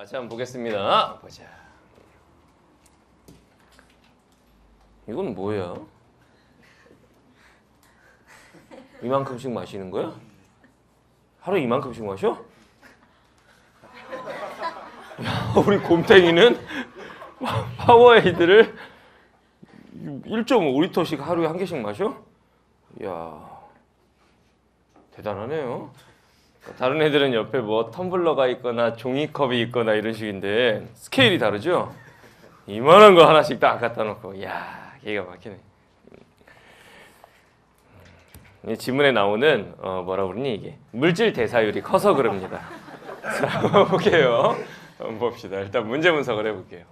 같이 한번 보겠습니다. 보자. 이건 뭐야? 이만큼씩 마시는 거야? 하루에 이만큼씩 마셔? 야, 우리 곰탱이는 파워에이드를 1.5리터씩 하루에 한 개씩 마셔? 이야, 대단하네요. 다른 애들은 옆에 뭐 텀블러가 있거나 종이컵이 있거나 이런 식인데 스케일이 다르죠? 이만한 거 하나씩 딱 갖다 놓고 야 기가 막히네. 이 지문에 나오는 어, 뭐라 그러니 이게 물질 대사율이 커서 그럽니다. 자 볼게요. 봅시다. 일단 문제 분석을 해볼게요.